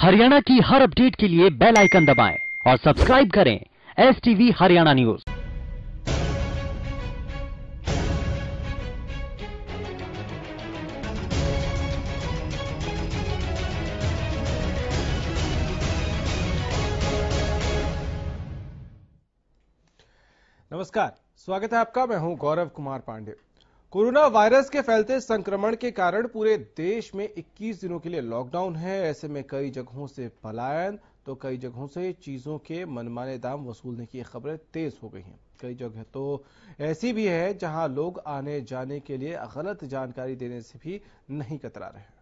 हरियाणा की हर अपडेट के लिए बेल आइकन दबाएँ और सब्सक्राइब करें एस टीवी हरियाणा न्यूज़। नमस्कार, स्वागत है आपका। मैं हूँ गौरव कुमार पांडे। कोरोना वायरस के फैलते संक्रमण के कारण पूरे देश में 21 दिनों के लिए लॉकडाउन है। ऐसे में कई जगहों से पलायन तो कई जगहों से चीज़ों के मनमाने दाम वसूलने की खबरें तेज हो गई हैं। कई जगह तो ऐसी भी है जहाँ लोग आने जाने के लिए गलत जानकारी देने से भी नहीं कतरा रहे हैं।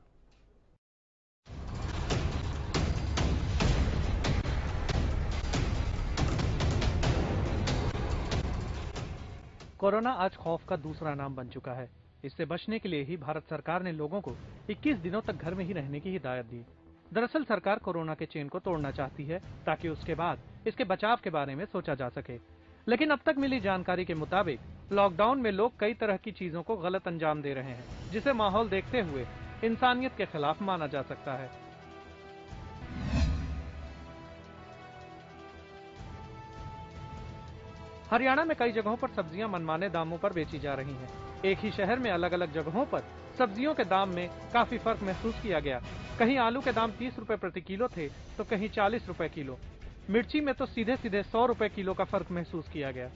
कोरोना आज खौफ का दूसरा नाम बन चुका है। इससे बचने के लिए ही भारत सरकार ने लोगों को 21 दिनों तक घर में ही रहने की हिदायत दी। दरअसल सरकार कोरोना के चेन को तोड़ना चाहती है, ताकि उसके बाद इसके बचाव के बारे में सोचा जा सके। लेकिन अब तक मिली जानकारी के मुताबिक लॉकडाउन में लोग कई तरह की चीज़ों को गलत अंजाम दे रहे हैं, जिसे माहौल देखते हुए इंसानियत के खिलाफ माना जा सकता है। हरियाणा में कई जगहों पर सब्ज़ियाँ मनमाने दामों पर बेची जा रही हैं। एक ही शहर में अलग अलग जगहों पर सब्जियों के दाम में काफ़ी फ़र्क महसूस किया गया। कहीं आलू के दाम तीस रूपए प्रति किलो थे तो कहीं चालीस रूपए किलो। मिर्ची में तो सीधे सीधे सौ रूपए किलो का फ़र्क महसूस किया गया।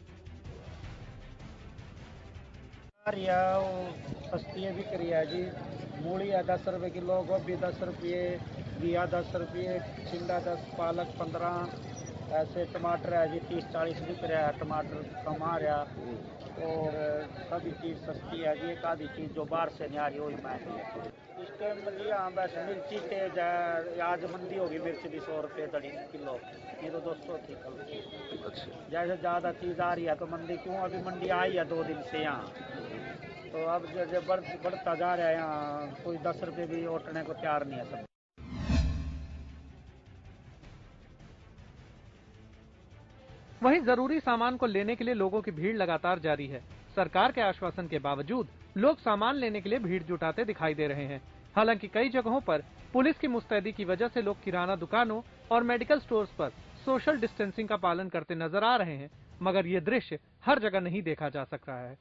या है जी। मूली दस रुपये किलो, गोभी दस रुपये घिया दस रुपये छिंडा दस, पालक पंद्रह। ऐसे टमाटर है जी तीस चालीस बिक रहा है टमाटर कम आ रहा। और सभी चीज़ सस्ती है जी एक आधी चीज़ जो बाहर से नहीं आ रही वही महँगी है। इस टाइम में जी हाँ वैसे मिर्ची तेज है आज मंदी होगी मिर्च भी सौ रुपये दड़ी किलो। ये तो दो सौ थी कल जैसे ज़्यादा चीज़ आ रही है तो मंदी क्यों? अभी मंडी आई है दो दिन से यहाँ। तो अब जैसे बढ़ बढ़ता जा रहा है यहाँ कोई दस रुपये भी उठने को तैयार नहीं है सब। वहीं ज़रूरी सामान को लेने के लिए लोगों की भीड़ लगातार जारी है। सरकार के आश्वासन के बावजूद लोग सामान लेने के लिए भीड़ जुटाते दिखाई दे रहे हैं। हालाँकि कई जगहों पर पुलिस की मुस्तैदी की वजह से लोग किराना दुकानों और मेडिकल स्टोर्स पर सोशल डिस्टेंसिंग का पालन करते नज़र आ रहे हैं, मगर ये दृश्य हर जगह नहीं देखा जा सक रहा है।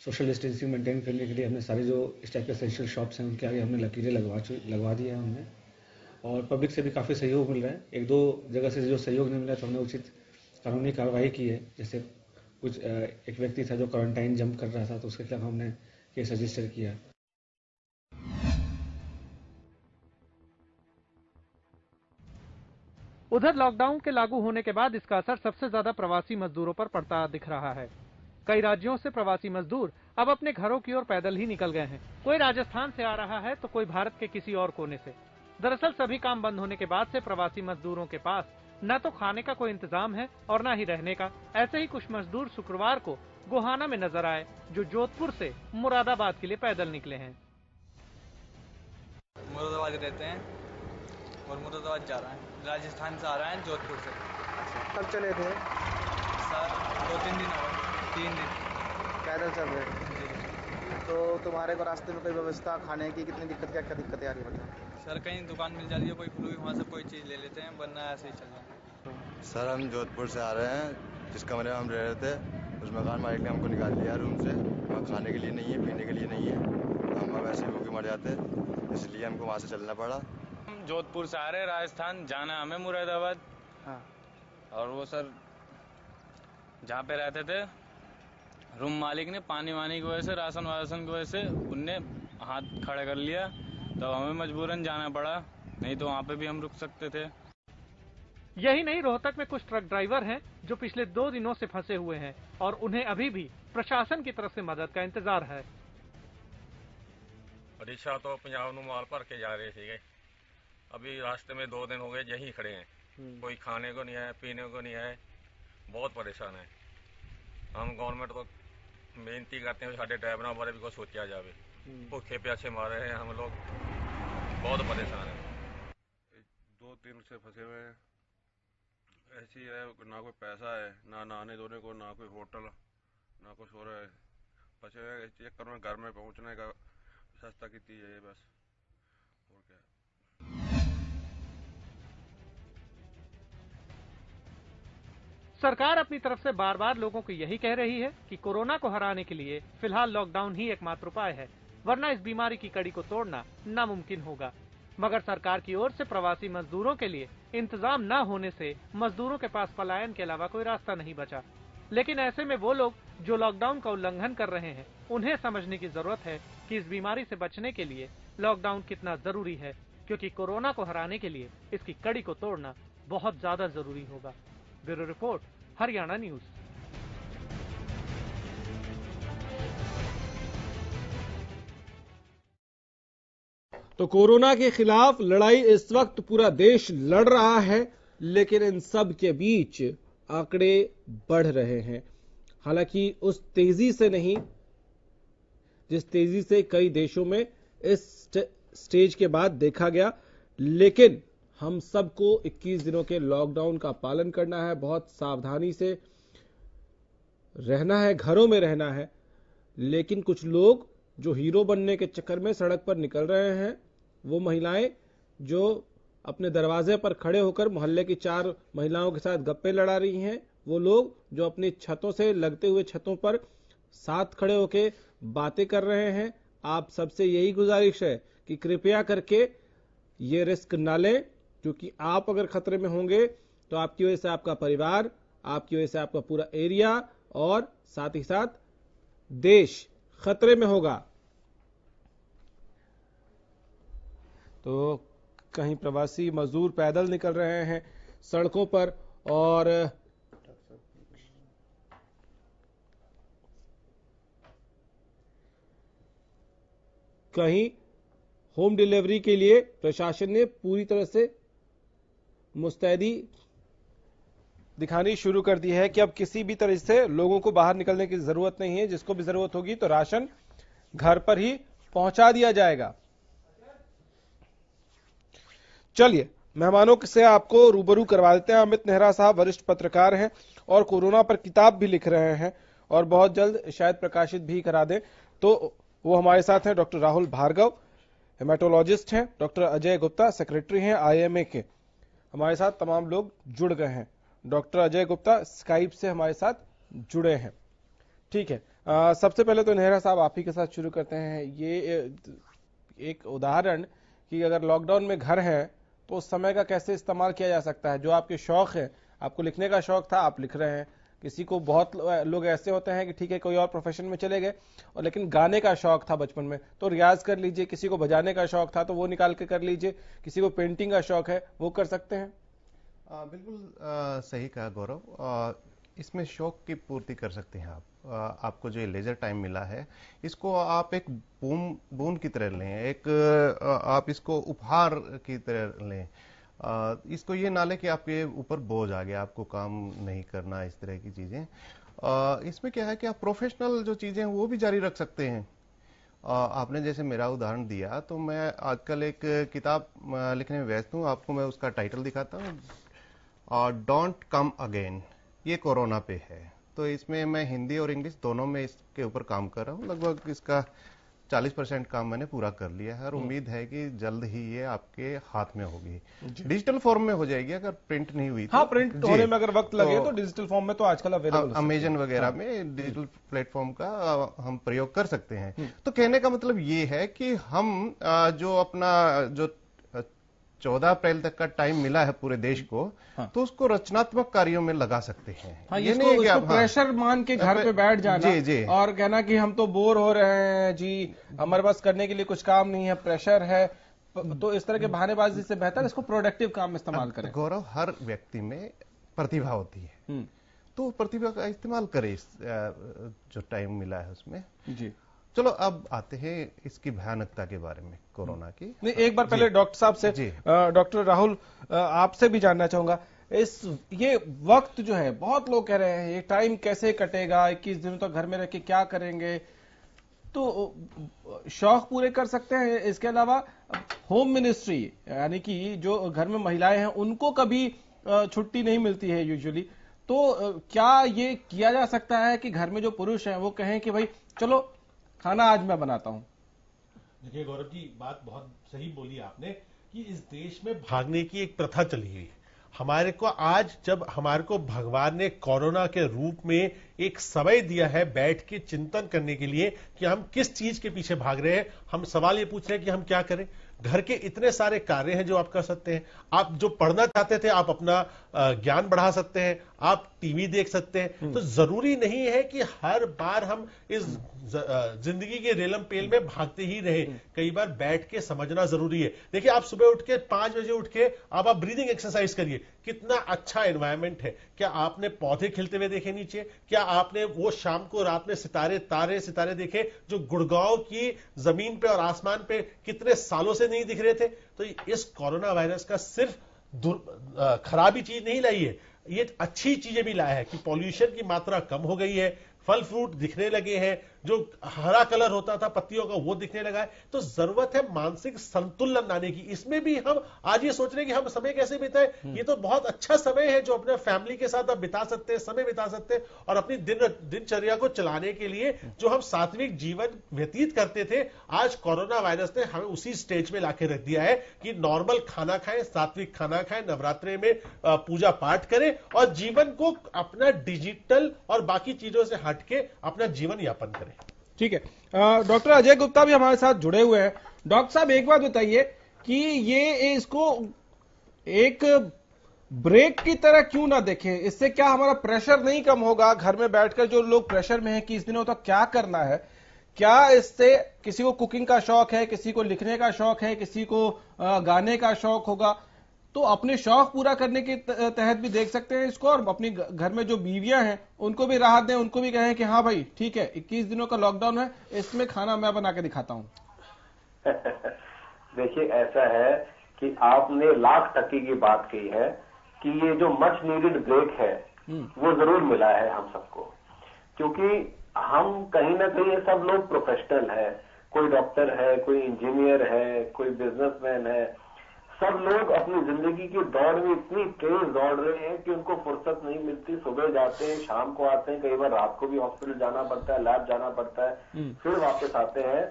सोशल डिस्टेंसिंग मेंटेन करने के लिए हमने सारे जो इस टाइप के एसेंशियल शॉप्स हैं, उनके आगे हमने लकीरें लगवा लगवा दिए हैं हमने। और पब्लिक से भी काफ़ी सहयोग मिल रहा है। एक दो जगह से जो सहयोग नहीं मिला तो हमने उचित कानूनी कार्रवाई की है। जैसे कुछ एक व्यक्ति था जो क्वारंटाइन जंप कर रहा था तो उसके खिलाफ हमने केस रजिस्टर किया। उधर लॉकडाउन के लागू होने के बाद इसका असर सबसे ज़्यादा प्रवासी मजदूरों पर पड़ता दिख रहा है। कई राज्यों से प्रवासी मजदूर अब अपने घरों की ओर पैदल ही निकल गए हैं। कोई राजस्थान से आ रहा है तो कोई भारत के किसी और कोने से। दरअसल सभी काम बंद होने के बाद से प्रवासी मजदूरों के पास न तो खाने का कोई इंतज़ाम है और न ही रहने का। ऐसे ही कुछ मजदूर शुक्रवार को गोहाना में नज़र आए जो जोधपुर से मुरादाबाद के लिए पैदल निकले हैं। मुरादाबाद रहते हैं और मुरादाबाद जा रहे हैं। राजस्थान से आ रहे हैं जोधपुर से। कब चले थे? सर दो तीन दिन हो तीन दिन। पैदल चल रहे तो तुम्हारे को रास्ते में कोई व्यवस्था खाने की कितनी दिक्कत क्या क्या दिक्कतें आ रही है? बताओ सर कहीं दुकान मिल जाती है कोई खुली वहाँ से कोई चीज़ ले लेते हैं वरना ऐसे ही चल सर हम जोधपुर से आ रहे हैं जिस कमरे में हम रह रहे थे उस मकान मालिक ने हमको निकाल दिया रूम से। वहाँ खाने के लिए नहीं है पीने के लिए नहीं है। हम अब ऐसे ही भूखे मर जाते इसलिए हमको वहाँ से चलना पड़ा। हम जोधपुर से आ रहे हैं राजस्थान जाना हमें मुरादाबाद। हाँ। और वो सर जहाँ पे रहते थे रूम मालिक ने पानी वानी की वजह से राशन वासन की वजह से उनने हाथ खड़ा कर लिया। तो हमें मजबूरन जाना पड़ा नहीं तो वहाँ पे भी हम रुक सकते थे यही नहीं रोहतक में कुछ ट्रक ड्राइवर हैं जो पिछले दो दिनों से फंसे हुए हैं और उन्हें अभी भी प्रशासन की तरफ से मदद का इंतजार है ਰਿਕਸ਼ਾ ਤੋਂ ਪੰਜਾਬ ਨੂੰ ਮਾਲ ਭਰ ਕੇ ਜਾ ਰਹੇ ਸੀਗੇ अभी रास्ते में दो दिन हो गए यहीं खड़े हैं कोई खाने को नहीं है पीने को नहीं है बहुत परेशान है हम गवर्नमेंट को बेनती करते हैं साढ़े ड्राइवरों बारे भी कुछ सोचा जाए हम्म। भूखे प्यासे मार रहे हैं हम लोग बहुत परेशान हैं। दो तीन से फंसे हुए हैं। ऐसी है ना कोई पैसा है ना नहाने धोने को ना कोई होटल ना कुछ हो रहा है। फंसे हुए चेक करो घर में पहुँचने का सस्ता की चीज़ है ये बस। और क्या। सरकार अपनी तरफ़ से बार बार लोगों को यही कह रही है कि कोरोना को हराने के लिए फ़िलहाल लॉकडाउन ही एकमात्र उपाय है। वरना इस बीमारी की कड़ी को तोड़ना नामुमकिन होगा। मगर सरकार की ओर से प्रवासी मजदूरों के लिए इंतज़ाम न होने से मजदूरों के पास पलायन के अलावा कोई रास्ता नहीं बचा। लेकिन ऐसे में वो लोग जो लॉकडाउन का उल्लंघन कर रहे हैं, उन्हें समझने की ज़रूरत है कि इस बीमारी से बचने के लिए लॉकडाउन कितना ज़रूरी है, क्योंकि कोरोना को हराने के लिए इसकी कड़ी को तोड़ना बहुत ज़्यादा ज़रूरी होगा। Bureau report, Haryana news. तो कोरोना के खिलाफ लड़ाई इस वक्त पूरा देश लड़ रहा है, लेकिन इन सब के बीच आंकड़े बढ़ रहे हैं। हालाँकि उस तेज़ी से नहीं, जिस तेज़ी से कई देशों में इस स्टेज के बाद देखा गया, लेकिन हम सबको 21 दिनों के लॉकडाउन का पालन करना है, बहुत सावधानी से रहना है, घरों में रहना है। लेकिन कुछ लोग जो हीरो बनने के चक्कर में सड़क पर निकल रहे हैं वो महिलाएँ जो अपने दरवाजे पर खड़े होकर मोहल्ले की चार महिलाओं के साथ गप्पे लड़ा रही हैं, वो लोग जो अपनी छतों से लगते हुए छतों पर साथ खड़े होकर बातें कर रहे हैं, आप सबसे यही गुजारिश है कि कृपया करके ये रिस्क ना लें, क्योंकि आप अगर खतरे में होंगे तो आपकी वजह से आपका परिवार, आपकी वजह से आपका पूरा एरिया और साथ ही साथ देश खतरे में होगा। तो कहीं प्रवासी मजदूर पैदल निकल रहे हैं सड़कों पर और कहीं होम डिलीवरी के लिए प्रशासन ने पूरी तरह से मुस्तैदी दिखानी शुरू कर दी है कि अब किसी भी तरह से लोगों को बाहर निकलने की ज़रूरत नहीं है। जिसको भी ज़रूरत होगी तो राशन घर पर ही पहुँचा दिया जाएगा। चलिए मेहमानों से आपको रूबरू करवा देते हैं। अमित नेहरा साहब वरिष्ठ पत्रकार हैं और कोरोना पर किताब भी लिख रहे हैं और बहुत जल्द शायद प्रकाशित भी करा दें। तो वो हमारे साथ हैं डॉक्टर राहुल भार्गव हेमाटोलॉजिस्ट हैं डॉक्टर अजय गुप्ता सेक्रेटरी हैं आईएमए के। हमारे साथ तमाम लोग जुड़ गए हैं। डॉक्टर अजय गुप्ता स्काइप से हमारे साथ जुड़े हैं। ठीक है आ, सबसे पहले तो नेहरा साहब आप ही के साथ शुरू करते हैं। ये एक उदाहरण कि अगर लॉकडाउन में घर है तो उस समय का कैसे इस्तेमाल किया जा सकता है? जो आपके शौक है आपको लिखने का शौक था आप लिख रहे हैं। किसी को बहुत लोग ऐसे होते हैं कि ठीक है कोई और प्रोफेशन में चले गए और लेकिन गाने का शौक था बचपन में तो रियाज कर लीजिए। किसी को बजाने का शौक था तो वो निकाल के कर लीजिए। किसी को पेंटिंग का शौक है वो कर सकते हैं। आ, बिल्कुल आ, सही कहा गौरव। इसमें शौक की पूर्ति कर सकते हैं आप। आपको जो लेजर टाइम मिला है, इसको आप एक बूम बून की तरह लें, एक आप इसको उपहार की तरह लें। इसको ये ना ले कि आपके ऊपर बोझ आ गया, आपको काम नहीं करना, इस तरह की चीज़ें। इसमें क्या है कि आप प्रोफेशनल जो चीज़ें हैं, वो भी जारी रख सकते हैं। आपने जैसे मेरा उदाहरण दिया तो मैं आजकल एक किताब लिखने में व्यस्त हूँ, आपको मैं उसका टाइटल दिखाता हूँ। डोंट कम अगेन ये कोरोना पे है। तो इसमें मैं हिंदी और इंग्लिश दोनों में इसके ऊपर काम कर रहा हूँ। लगभग इसका 40 परसेंट काम मैंने पूरा कर लिया है और हम्म। उम्मीद है कि जल्द ही ये आपके हाथ में होगी। डिजिटल फॉर्म में हो जाएगी अगर प्रिंट नहीं हुई हाँ, तो प्रिंट होने में अगर वक्त लगे तो, तो डिजिटल फॉर्म में तो आजकल अवेलेबल अमेजन वगैरह हाँ। में डिजिटल प्लेटफॉर्म का हम प्रयोग कर सकते हैं। हम्म। तो कहने का मतलब ये है कि हम जो अपना जो चौदह अप्रैल तक का टाइम मिला है पूरे देश को हाँ। तो उसको रचनात्मक कार्यों में लगा सकते हैं। हाँ, ये नहीं है प्रेशर हाँ, मान के घर पे बैठ जाना जी जी। और कहना कि हम तो बोर हो रहे हैं जी हमारे पास करने के लिए कुछ काम नहीं है प्रेशर है। तो इस तरह के बहानेबाजी से बेहतर इसको प्रोडक्टिव काम में इस्तेमाल करें। गौरव हर व्यक्ति में प्रतिभा होती है। हम्म। तो प्रतिभा का इस्तेमाल करे जो टाइम मिला है उसमें। जी। चलो अब आते हैं इसकी भयानकता के बारे में कोरोना की। नहीं एक बार पहले डॉक्टर साहब से डॉक्टर राहुल आपसे भी जानना चाहूँगा। इस ये वक्त जो है बहुत लोग कह रहे हैं ये टाइम कैसे कटेगा इक्कीस दिनों तक घर में रह के क्या करेंगे? तो शौक पूरे कर सकते हैं। इसके अलावा होम मिनिस्ट्री यानी कि जो घर में महिलाएँ हैं उनको कभी छुट्टी नहीं मिलती है यूजुअली। तो क्या ये किया जा सकता है कि घर में जो पुरुष हैं वो कहें कि भाई चलो खाना आज मैं बनाता हूँ। देखिए, गौरव जी, बात बहुत सही बोली आपने कि इस देश में भागने की एक प्रथा चली हुई हमारे को आज जब हमारे को भगवान ने कोरोना के रूप में एक समय दिया है बैठ के चिंतन करने के लिए कि हम किस चीज़ के पीछे भाग रहे हैं, हम सवाल ये पूछ रहे हैं कि हम क्या करें। घर के इतने सारे कार्य हैं जो आप कर सकते हैं। आप जो पढ़ना चाहते थे आप अपना ज्ञान बढ़ा सकते हैं आप टीवी देख सकते हैं। तो ज़रूरी नहीं है कि हर बार हम इस ज़िंदगी के रेलम पेल में भागते ही रहे। कई बार बैठ के समझना ज़रूरी है। देखिए आप सुबह उठ के पाँच बजे उठ के अब आप ब्रीदिंग एक्सरसाइज करिए। कितना अच्छा एनवायरमेंट है। क्या आपने पौधे खिलते हुए देखे नीचे? क्या आपने वो शाम को रात में सितारे, तारे, सितारे देखे जो गुड़गांव की ज़मीन पे और आसमान पे कितने सालों से नहीं दिख रहे थे? तो इस कोरोना वायरस का सिर्फ़ खराबी चीज़ नहीं लाई है। ये अच्छी चीज़ें भी लाया है कि पॉल्यूशन की मात्रा कम हो गई है फल फ्रूट दिखने लगे हैं जो हरा कलर होता था पत्तियों का वो दिखने लगा है। तो ज़रूरत है मानसिक संतुलन लाने की। इसमें भी हम आज ये सोच रहे हैं कि हम समय कैसे बिताए। हम्म। ये तो बहुत अच्छा समय है जो अपने फैमिली के साथ आप बिता सकते हैं समय बिता सकते हैं और अपनी दिन दिनचर्या को चलाने के लिए जो हम सात्विक जीवन व्यतीत करते थे आज कोरोना वायरस ने हमें उसी स्टेज में लाके रख दिया है कि नॉर्मल खाना खाएँ सात्विक खाना खाएँ नवरात्रे में पूजा पाठ करें और जीवन को अपना डिजिटल और बाकी चीज़ों से हट के अपना जीवन यापन करें। ठीक है। डॉक्टर अजय गुप्ता भी हमारे साथ जुड़े हुए हैं। डॉक्टर साहब, एक बात बताइए कि ये इसको एक ब्रेक की तरह क्यों ना देखें? इससे क्या हमारा प्रेशर नहीं कम होगा? घर में बैठकर जो लोग प्रेशर में है कि इस दिनों तक क्या करना है, क्या इससे किसी को कुकिंग का शौक है, किसी को लिखने का शौक है, किसी को गाने का शौक होगा? तो अपने शौक पूरा करने के तहत भी देख सकते हैं इसको और अपनी घर में जो बीवियाँ हैं उनको भी राहत दें उनको भी कहें कि हाँ भाई ठीक है 21 दिनों का लॉकडाउन है इसमें खाना मैं बना के दिखाता हूँ। देखिए ऐसा है कि आपने लाख टक्की की बात कही है कि ये जो मच नीडेड ब्रेक है हम्म। वो ज़रूर मिला है हम सबको। क्योंकि हम कहीं ना कहीं सब लोग प्रोफेशनल है। कोई डॉक्टर है कोई इंजीनियर है कोई बिजनेसमैन है सब लोग अपनी ज़िंदगी की दौड़ में इतनी तेज दौड़ रहे हैं कि उनको फुर्सत नहीं मिलती। सुबह जाते हैं शाम को आते हैं कई बार रात को भी हॉस्पिटल जाना पड़ता है लैब जाना पड़ता है हम्म। फिर वापस आते हैं।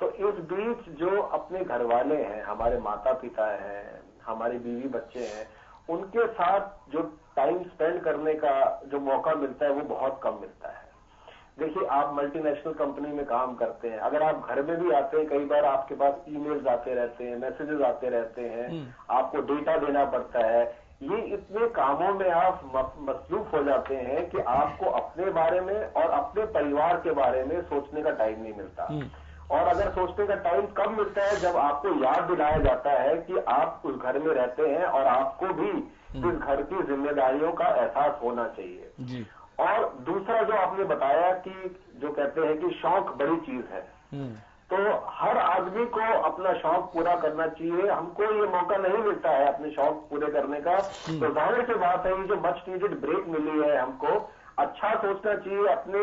तो इस बीच जो अपने घर वाले हैं हमारे माता पिता हैं हमारे बीवी बच्चे हैं उनके साथ जो टाइम स्पेंड करने का जो मौका मिलता है वो बहुत कम मिलता है। देखिए आप मल्टीनेशनल कंपनी में काम करते हैं अगर आप घर में भी आते हैं कई बार आपके पास ईमेल्स आते रहते हैं मैसेजेस आते रहते हैं हम्म। आपको डेटा देना पड़ता है ये इतने कामों में आप मसरूफ हो जाते हैं कि आपको अपने बारे में और अपने परिवार के बारे में सोचने का टाइम नहीं मिलता हम्म। और अगर सोचने का टाइम कब मिलता है जब आपको याद दिलाया जाता है कि आप उस घर में रहते हैं और आपको भी हम्म। इस घर की जिम्मेदारियों का एहसास होना चाहिए जी। और दूसरा जो आपने बताया कि जो कहते हैं कि शौक बड़ी चीज़ है हम्म। तो हर आदमी को अपना शौक पूरा करना चाहिए हमको ये मौका नहीं मिलता है अपने शौक पूरे करने का हम्म। तो ज़ाहिर सी बात है ये जो मच नीडेड ब्रेक मिली है हमको अच्छा सोचना चाहिए अपने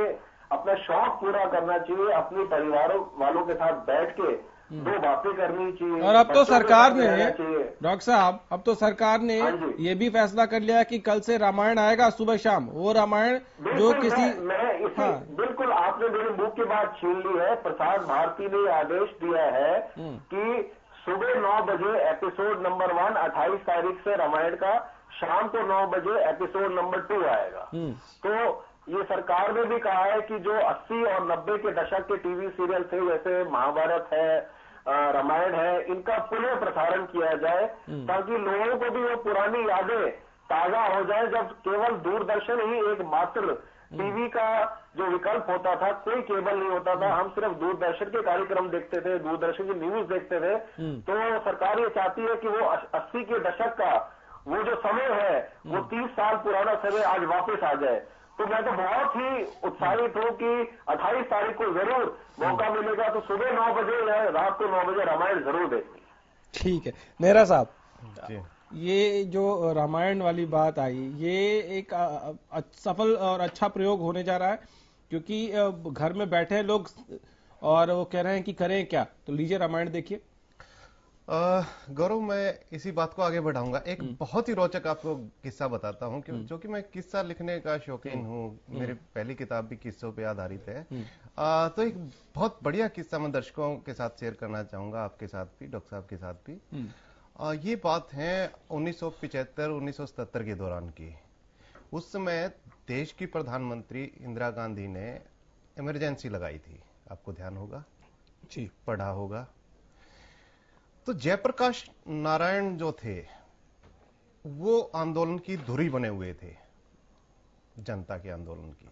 अपना शौक पूरा करना चाहिए अपने परिवारों वालों के साथ बैठ के। दो बातें करनी चाहिए और अब तो सरकार ने डॉक्टर साहब अब तो सरकार ने हाँ ये भी फैसला कर लिया कि कल से रामायण आएगा सुबह शाम वो रामायण जो किसी मैं, मैं हाँ। बिल्कुल आपने मेरे मुँह की बात छीन ली है प्रसार भारती ने आदेश दिया है हम्म। कि सुबह नौ बजे एपिसोड नंबर वन अट्ठाईस तारीख से रामायण का शाम को नौ बजे एपिसोड नंबर टू आएगा हम्म। तो ये सरकार ने भी कहा है कि जो 80 और 90 के दशक के टीवी सीरियल थे जैसे महाभारत है रामायण है इनका पुनः प्रसारण किया जाए हम्म। ताकि लोगों को भी वो पुरानी यादें ताज़ा हो जाए जब केवल दूरदर्शन ही एक मात्र टीवी का जो विकल्प होता था कोई केबल नहीं होता था हम सिर्फ़ दूरदर्शन के कार्यक्रम देखते थे दूरदर्शन की न्यूज़ देखते थे हम्म। तो सरकार ये चाहती है कि वो अस्सी के दशक का वो जो समय है वो हम्म। तीस साल पुराना समय आज वापस आ जाए तो मैं तो बहुत ही उत्साहित हूँ कि 28 तारीख को ज़रूर मौका मिलेगा तो सुबह नौ बजे रात को नौ बजे रामायण ज़रूर देखेंगे ठीक है। नेहरा साहब ये जो रामायण वाली बात आई ये एक सफल और अच्छा प्रयोग होने जा रहा है क्योंकि घर में बैठे लोग और वो कह रहे हैं कि करें क्या? तो लीजिए रामायण देखिए। गौरव मैं इसी बात को आगे बढ़ाऊँगा। एक हम्म। बहुत ही रोचक आपको किस्सा बताता हूँ हम्म। जो कि मैं किस्सा लिखने का शौकीन हम्म। हूँ मेरी पहली किताब भी किस्सों पे आधारित है। आ, तो एक बहुत बढ़िया किस्सा मैं दर्शकों के साथ शेयर करना चाहूँगा आपके साथ भी डॉक्टर साहब के साथ भी। आ, ये बात है 1975-1977 के दौरान की। उस समय देश की प्रधानमंत्री इंदिरा गांधी ने इमरजेंसी लगाई थी। आपको ध्यान होगा? जी। पढ़ा होगा? तो जयप्रकाश नारायण जो थे वो आंदोलन की धुरी बने हुए थे जनता के आंदोलन की।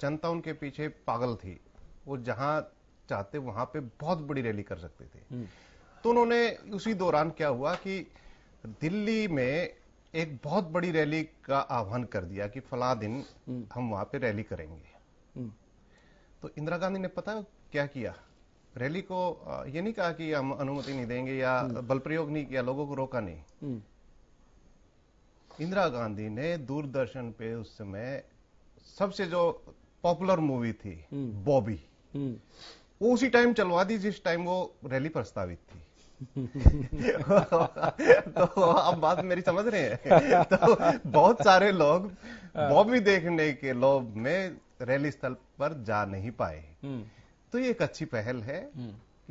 जनता उनके पीछे पागल थी। वो जहाँ चाहते वहाँ पे बहुत बड़ी रैली कर सकते थे। तो उन्होंने उसी दौरान क्या हुआ कि दिल्ली में एक बहुत बड़ी रैली का आह्वान कर दिया कि फला दिन हम वहाँ पे रैली करेंगे। तो इंदिरा गांधी ने पता क्या किया? रैली को ये नहीं कहा कि हम अनुमति नहीं देंगे या बल प्रयोग नहीं किया लोगों को रोका नहीं। इंदिरा गांधी ने दूरदर्शन पे उस समय सबसे जो पॉपुलर मूवी थी बॉबी वो उसी टाइम चलवा दी जिस टाइम वो रैली प्रस्तावित थी। तो अब बात मेरी समझ रहे हैं। तो बहुत सारे लोग बॉबी देखने के लोभ में रैली स्थल पर जा नहीं पाए। तो ये एक अच्छी पहल है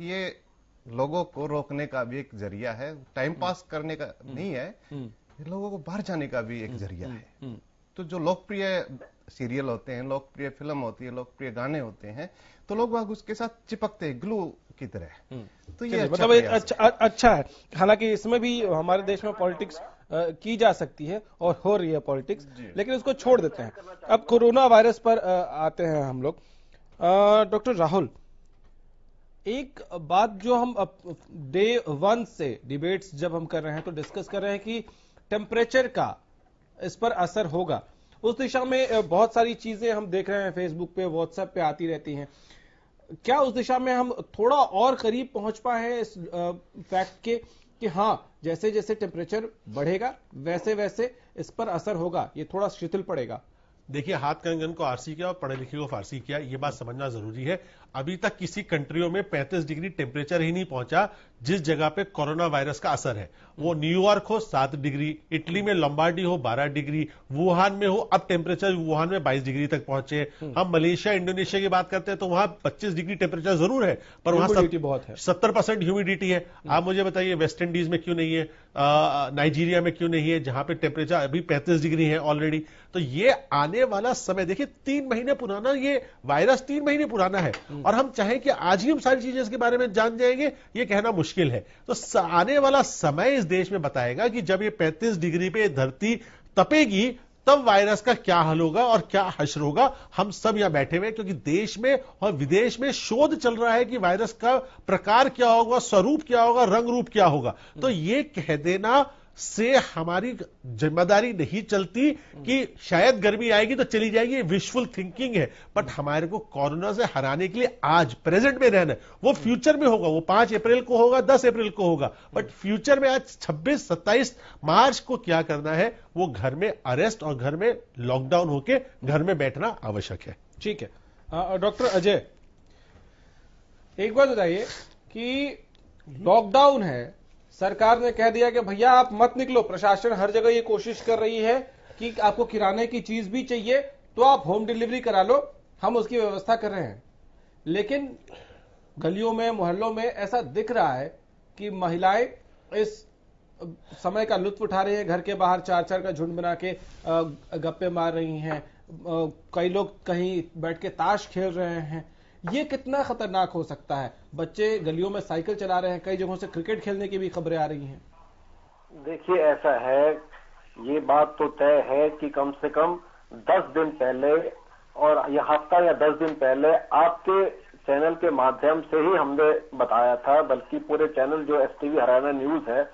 ये लोगों को रोकने का भी एक ज़रिया है टाइम पास करने का नहीं है लोगों को बाहर जाने का भी एक ज़रिया है। तो जो लोकप्रिय सीरियल होते हैं लोकप्रिय फ़िल्म होती है लोकप्रिय गाने होते हैं तो लोग बाग उसके साथ चिपकते हैं ग्लू की तरह। तो ये अच्छा मतलब एक अच्छा अच्छा है। हालाँकि इसमें भी हमारे देश में पॉलिटिक्स की जा सकती है और हो रही है पॉलिटिक्स लेकिन उसको छोड़ देते हैं। अब कोरोना वायरस पर आते हैं हम लोग। डॉक्टर राहुल, एक बात जो हम डे वन से डिबेट्स जब हम कर रहे हैं तो डिस्कस कर रहे हैं कि टेम्परेचर का इस पर असर होगा। उस दिशा में बहुत सारी चीज़ें हम देख रहे हैं फेसबुक पे व्हाट्सएप पे आती रहती हैं। क्या उस दिशा में हम थोड़ा और करीब पहुँच पाए हैं इस फैक्ट के, कि हाँ जैसे जैसे टेम्परेचर बढ़ेगा वैसे वैसे इस पर असर होगा, ये थोड़ा शिथिल पड़ेगा। देखिए, हाथ कंगन को आरसी किया और पढ़े लिखे को फारसी किया, ये बात समझना ज़रूरी है। अभी तक किसी कंट्रियों में 35 डिग्री टेम्परेचर ही नहीं पहुँचा जिस जगह पे कोरोना वायरस का असर है। वो न्यूयॉर्क हो 7 डिग्री इटली में लंबार्डी हो 12 डिग्री वुहान में हो अब टेम्परेचर वुहान में 22 डिग्री तक पहुँचे। हम मलेशिया इंडोनेशिया की बात करते हैं तो वहाँ 25 डिग्री टेम्परेचर ज़रूर है पर वहाँ है। सत्तर परसेंट ह्यूमिडिटी है। आप मुझे बताइए वेस्ट इंडीज में क्यों नहीं है? नाइजीरिया में क्यों नहीं है जहाँ पे टेम्परेचर अभी 35 डिग्री है ऑलरेडी तो ये आने वाला समय देखिए तीन महीने पुराना ये वायरस तीन महीने पुराना है। और हम चाहें कि आज ही हम सारी चीज़ें इसके बारे में जान जाएँगे, ये कहना मुश्किल है। तो आने वाला समय इस देश में बताएगा कि जब ये 35 डिग्री पे धरती तपेगी, तब वायरस का क्या हल होगा और क्या हश्र होगा, हम सब यहाँ बैठे हुए क्योंकि देश में और विदेश में शोध चल रहा है कि वायरस का प्रकार क्या होगा, स्वरूप क्या होगा, रंग रूप क्या होगा। तो ये कह देना से हमारी ज़िम्मेदारी नहीं चलती कि शायद गर्मी आएगी तो चली जाएगी विशफुल थिंकिंग है। बट हमारे को कोरोना से हराने के लिए आज प्रेजेंट में रहना वो फ्यूचर में होगा, वो पाँच अप्रैल को होगा, दस अप्रैल को होगा। बट फ्यूचर में आज 26 27 मार्च को क्या करना है? वो घर में अरेस्ट और घर में लॉकडाउन होके घर में बैठना आवश्यक है। ठीक है। डॉक्टर अजय, एक बात बताइए कि लॉकडाउन है सरकार ने कह दिया कि भैया आप मत निकलो, प्रशासन हर जगह ये कोशिश कर रही है कि आपको किराने की चीज़ भी चाहिए तो आप होम डिलीवरी करा लो, हम उसकी व्यवस्था कर रहे हैं। लेकिन गलियों में, मोहल्लों में ऐसा दिख रहा है कि महिलाएँ इस समय का लुत्फ उठा रही हैं, घर के बाहर चार चार का झुंड बना के गप्पे मार रही हैं कई लोग कहीं बैठ के ताश खेल रहे हैं। ये कितना खतरनाक हो सकता है? बच्चे गलियों में साइकिल चला रहे हैं कई जगहों से क्रिकेट खेलने की भी खबरें आ रही हैं। देखिए ऐसा है ये बात तो तय है कि कम से कम दस दिन पहले और यह हफ़्ता या दस दिन पहले आपके चैनल के माध्यम से ही हमने बताया था बल्कि पूरे चैनल जो एस टीवी हरियाणा न्यूज़ है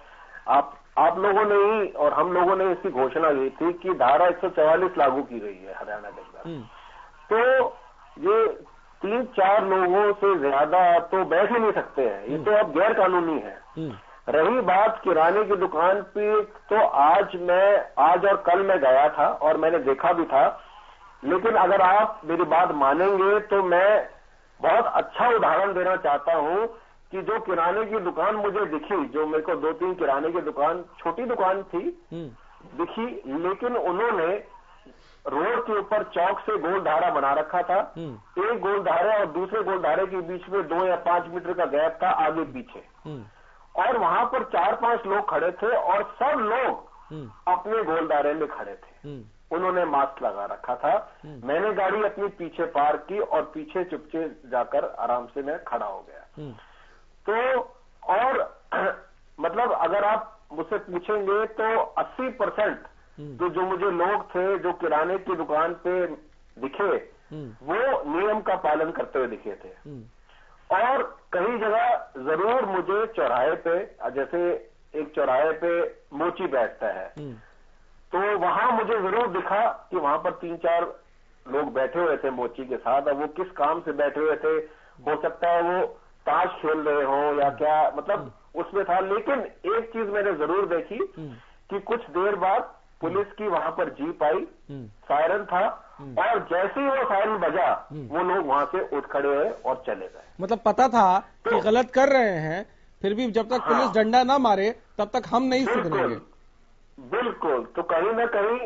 आप आप लोगों ने ही और हम लोगों ने इसकी घोषणा की थी कि धारा 144 लागू की गई है हरियाणा के अंदर तो ये तीन चार लोगों से ज़्यादा तो बैठ ही नहीं सकते हैं। ये तो अब गैर कानूनी है रही बात किराने की दुकान पे तो आज मैं आज और कल मैं गया था और मैंने देखा भी था। लेकिन अगर आप मेरी बात मानेंगे तो मैं बहुत अच्छा उदाहरण देना चाहता हूँ कि जो किराने की दुकान मुझे दिखी जो मेरे को दो तीन किराने की दुकान छोटी दुकान थी दिखी लेकिन उन्होंने रोड के ऊपर चौक से गोल धारा बना रखा था। एक गोल धारे और दूसरे गोल धारे के बीच में दो या पाँच मीटर का गैप था आगे पीछे। और वहाँ पर चार पाँच लोग खड़े थे और सब लोग अपने गोल दायरे में खड़े थे। उन्होंने मास्क लगा रखा था। मैंने गाड़ी अपनी पीछे पार की और पीछे चुपचे जाकर आराम से मैं खड़ा हो गया। तो और मतलब अगर आप मुझसे पूछेंगे तो 80 परसेंट तो जो मुझे लोग थे जो किराने की दुकान पे दिखे वो नियम का पालन करते हुए दिखे थे। और कई जगह ज़रूर मुझे चौराहे पे जैसे एक चौराहे पे मोची बैठता है। तो वहाँ मुझे ज़रूर दिखा कि वहाँ पर तीन चार लोग बैठे हुए थे मोची के साथ। और वो किस काम से बैठे हुए थे? हो सकता है वो ताश खेल रहे हो या क्या मतलब उसमें था। लेकिन एक चीज़ मैंने ज़रूर देखी कि कुछ देर बाद पुलिस की वहाँ पर जीप आई सायरन था और जैसे ही वो सायरन बजा वो लोग वहाँ से उठ खड़े हुए और चले गए। मतलब पता था कि गलत कर रहे हैं फिर भी जब तक हाँ, पुलिस डंडा ना मारे तब तक हम नहीं सुधरेंगे। बिल्कुल तो कहीं ना कहीं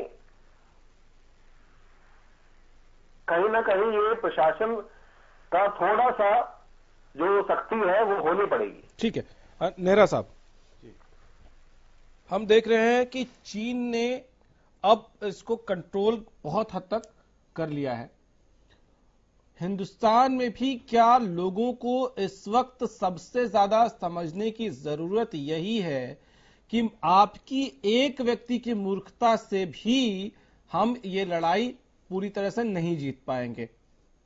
कहीं ना कहीं ये प्रशासन का थोड़ा सा जो सख्ती है वो होनी पड़ेगी। ठीक है। नेहरा साहब हम देख रहे हैं कि चीन ने अब इसको कंट्रोल बहुत हद तक कर लिया है। हिंदुस्तान में भी क्या लोगों को इस वक्त सबसे ज़्यादा समझने की ज़रूरत यही है कि आपकी एक व्यक्ति की मूर्खता से भी हम ये लड़ाई पूरी तरह से नहीं जीत पाएँगे।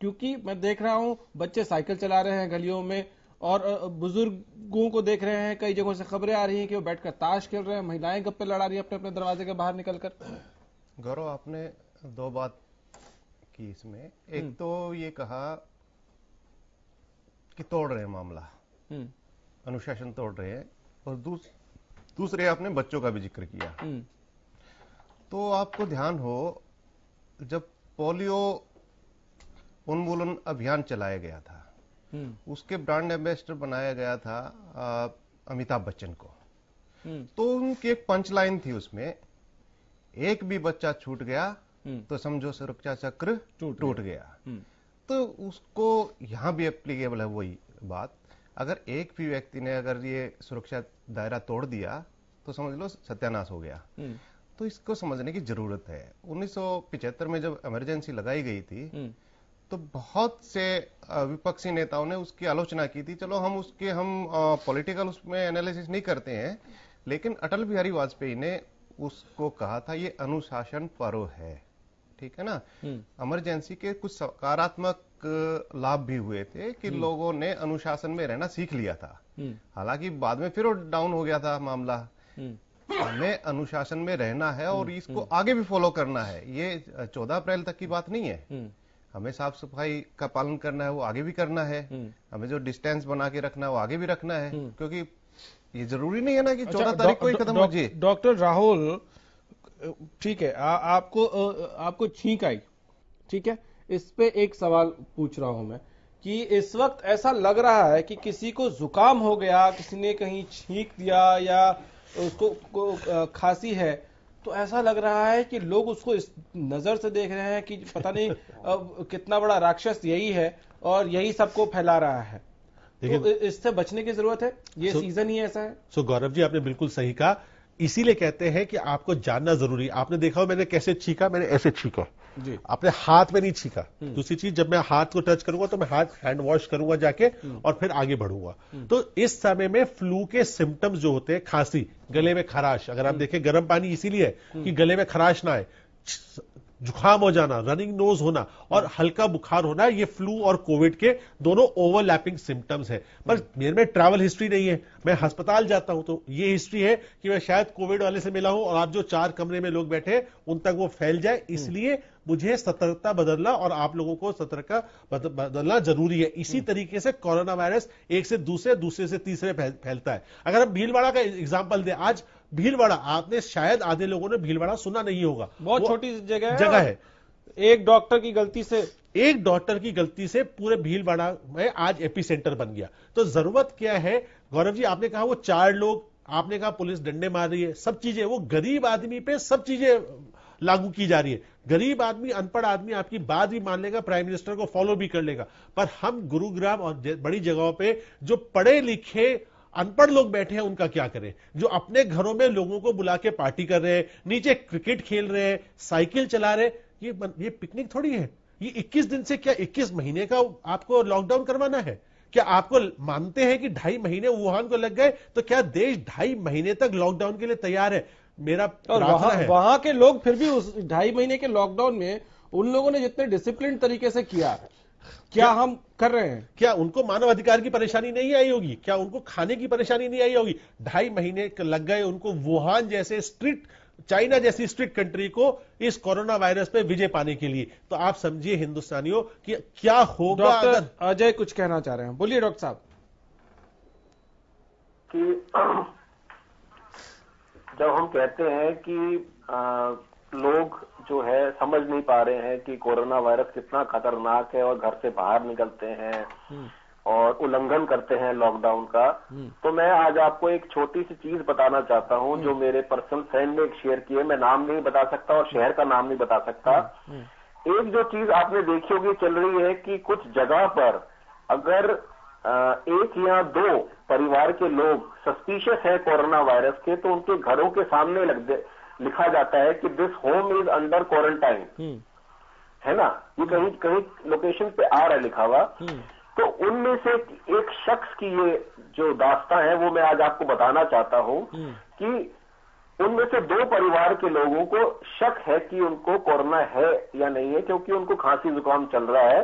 क्योंकि मैं देख रहा हूँ, बच्चे साइकिल चला रहे हैं गलियों में और बुज़ुर्गों को देख रहे हैं कई जगहों से खबरें आ रही हैं कि वो बैठकर ताश खेल रहे हैं महिलाएँ गप्पे लड़ा रही हैं अपने अपने दरवाजे के बाहर निकलकर। गौरव आपने दो बात की इसमें। एक तो ये कहा कि तोड़ रहे हैं मामला। अनुशासन तोड़ रहे हैं। और दूस, दूसरे आपने बच्चों का भी ज़िक्र किया। तो आपको ध्यान हो जब पोलियो उन्मूलन अभियान चलाया गया था उसके ब्रांड एम्बेसडर बनाया गया था अमिताभ बच्चन को। तो उनकी एक पंच लाइन थी उसमें एक भी बच्चा छूट गया तो समझो सुरक्षा चक्र टूट गया। तो उसको यहाँ भी एप्लीकेबल है वही बात। अगर एक भी व्यक्ति ने अगर ये सुरक्षा दायरा तोड़ दिया तो समझ लो सत्यानाश हो गया। तो इसको समझने की ज़रूरत है। 1975 में जब इमरजेंसी लगाई गई थी तो बहुत से विपक्षी नेताओं ने उसकी आलोचना की थी चलो हम उसके हम पॉलिटिकल उसमें एनालिसिस नहीं करते हैं लेकिन अटल बिहारी वाजपेयी ने उसको कहा था ये अनुशासन पर्व है। ठीक है ना? इमरजेंसी के कुछ सकारात्मक लाभ भी हुए थे कि लोगों ने अनुशासन में रहना सीख लिया था। हालाँकि बाद में फिर डाउन हो गया था मामला। हमें अनुशासन में रहना है और इसको आगे भी फॉलो करना है। ये चौदह अप्रैल तक की बात नहीं है। हमें साफ़ सफ़ाई का पालन करना है वो आगे भी करना है। हमें जो डिस्टेंस बना के रखना है वो आगे भी रखना है क्योंकि ये ज़रूरी नहीं है ना कि चौदह अच्छा, तारीख को ही खत्म हो जाए। डॉक्टर राहुल ठीक है आ, आपको आ, आपको छींक आई ठीक है? इस पे एक सवाल पूछ रहा हूँ मैं कि इस वक्त ऐसा लग रहा है कि किसी को जुकाम हो गया किसी ने कहीं छींक दिया या उसको खांसी है तो ऐसा लग रहा है कि लोग उसको इस नज़र से देख रहे हैं कि पता नहीं अब कितना बड़ा राक्षस यही है और यही सबको फैला रहा है। तो इससे बचने की ज़रूरत है? ये सीज़न ही ऐसा है। सो गौरव जी आपने बिल्कुल सही कहा। इसीलिए कहते हैं कि आपको जानना ज़रूरी आपने देखा हो मैंने कैसे छीका? मैंने ऐसे छीका। अपने हाथ में नहीं छीका हम्म। दूसरी चीज़ जब मैं हाथ को टच करूँगा तो मैं हाथ हैंड वॉश करूँगा जाके हम्म। और फिर आगे बढ़ूँगा हम्म। तो इस समय में फ्लू के सिम्टम्स जो होते हैं खांसी गले में खराश अगर आप देखें गर्म पानी इसीलिए कि गले में खराश ना आए जुकाम हो जाना रनिंग नोज़ होना और हल्का बुखार होना ये फ्लू और कोविड के दोनों ओवरलैपिंग सिम्टम्स है। पर मेरे में ट्रैवल हिस्ट्री नहीं है। मैं अस्पताल जाता हूँ तो ये हिस्ट्री है कि मैं शायद कोविड वाले से मिला हूँ और आप जो चार कमरे में लोग बैठे उन तक वो फैल जाए। इसलिए मुझे सतर्कता बदलना और आप लोगों को सतर्कता बदलना ज़रूरी है। इसी तरीके से कोरोना वायरस एक से दूसरे दूसरे से तीसरे फैलता है। अगर हम भीलवाड़ा का एग्ज़ाम्पल दें आज भीलवाड़ा आपने शायद आधे लोगों ने भीलवाड़ा सुना नहीं होगा। बहुत छोटी जगह जगह है। एक डॉक्टर की गलती से एक डॉक्टर की गलती से पूरे भीलवाड़ा में आज एपी सेंटर बन गया। तो ज़रूरत क्या है? गौरव जी आपने कहा वो चार लोग आपने कहा पुलिस डंडे मार रही है सब चीज़ें वो गरीब आदमी पे सब चीज़ें लागू की जा रही है। गरीब आदमी अनपढ़ आदमी आपकी बात भी मान लेगा प्राइम मिनिस्टर को फॉलो भी कर लेगा। पर हम गुरुग्राम और बड़ी जगहों पे जो पढ़े लिखे अनपढ़ लोग बैठे हैं उनका क्या करें? जो अपने घरों में लोगों को बुला के पार्टी कर रहे हैं नीचे क्रिकेट खेल रहे हैं साइकिल चला रहे ये ये पिकनिक थोड़ी है? ये 21 दिन से क्या 21 महीने का आपको लॉकडाउन करवाना है? क्या आपको मानते हैं कि ढाई महीने वुहान को लग गए तो क्या देश ढाई महीने तक लॉकडाउन के लिए तैयार है? मेरा और वहाँ है। वहाँ के लोग फिर भी उस ढाई महीने के लॉकडाउन में उन लोगों ने जितने डिसिप्लिन तरीके से किया क्या हम कर रहे हैं? क्या उनको मानव अधिकार की परेशानी नहीं आई होगी? क्या उनको खाने की परेशानी नहीं आई होगी? ढाई महीने लग गए उनको वुहान जैसे स्ट्रिक्ट चाइना जैसी स्ट्रिक्ट कंट्री को इस कोरोना वायरस पे विजय पाने के लिए। तो आप समझिए हिंदुस्तानियों कि क्या होगा अगर अजय कुछ कहना चाह रहे हैं। बोलिए डॉक्टर साहब। कि जब हम कहते हैं कि आ, लोग जो है समझ नहीं पा रहे हैं कि कोरोना वायरस कितना खतरनाक है और घर से बाहर निकलते हैं और उल्लंघन करते हैं लॉकडाउन का। तो मैं आज आपको एक छोटी सी चीज़ बताना चाहता हूँ जो मेरे पर्सनल फ्रेंड ने एक शेयर की है। मैं नाम नहीं बता सकता और शहर का नाम नहीं बता सकता। एक जो चीज़ आपने देखी होगी चल रही है कि कुछ जगह पर अगर एक या दो परिवार के लोग सस्पिशियस है कोरोना वायरस के तो उनके घरों के सामने लग दे लिखा जाता है कि this home is under quarantine है ना? ये कहीं कहीं लोकेशन पे आ रहा है लिखा हुआ। तो उनमें से एक शख्स की ये जो दास्ता है वो मैं आज आपको बताना चाहता हूँ कि उनमें से दो परिवार के लोगों को शक है कि उनको कोरोना है या नहीं है क्योंकि उनको खांसी जुकाम चल रहा है।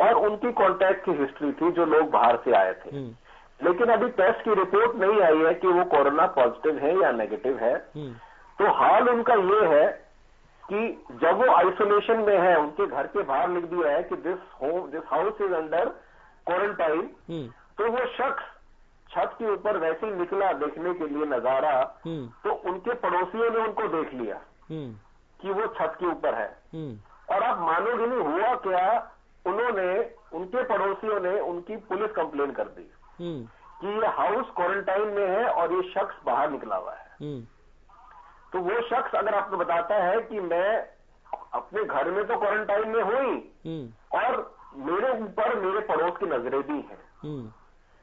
और उनकी कांटेक्ट की हिस्ट्री थी जो लोग बाहर से आए थे। लेकिन अभी टेस्ट की रिपोर्ट नहीं आई है कि वो कोरोना पॉजिटिव है या नेगेटिव है। तो हाल उनका ये है कि जब वो आइसोलेशन में है उनके घर के बाहर लिख दिया है कि this home this house is under quarantine तो वो शख्स छत के ऊपर वैसे ही निकला देखने के लिए नज़ारा तो उनके पड़ोसियों ने उनको देख लिया कि वो छत के ऊपर है। और आप मानोगे नहीं हुआ क्या? उन्होंने उनके पड़ोसियों ने उनकी पुलिस कंप्लेन कर दी कि ये हाउस क्वारंटाइन में है और ये शख्स बाहर निकला हुआ है। तो वो शख्स अगर आपको बताता है कि मैं अपने घर में तो क्वारंटाइन में हुई और मेरे ऊपर मेरे पड़ोस की नज़रें भी हैं।